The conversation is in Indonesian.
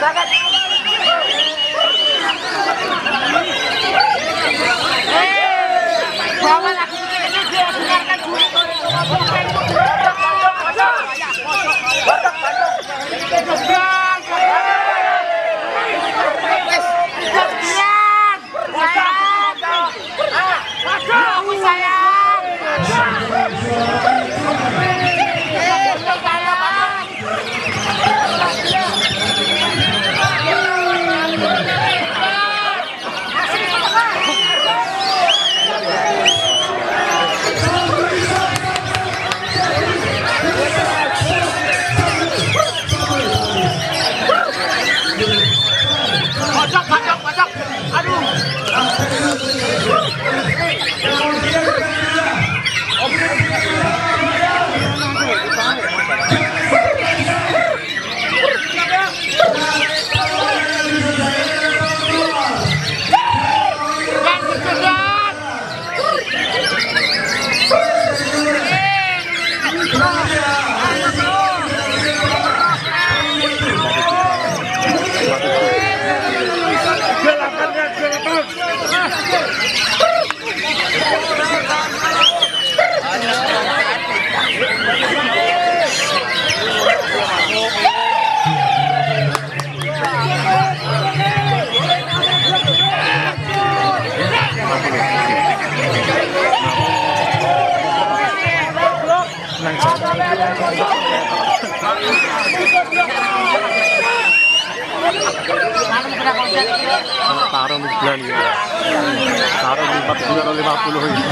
Sagat! Taruh di bulan ya. Taruh di 40 atau 50 ini.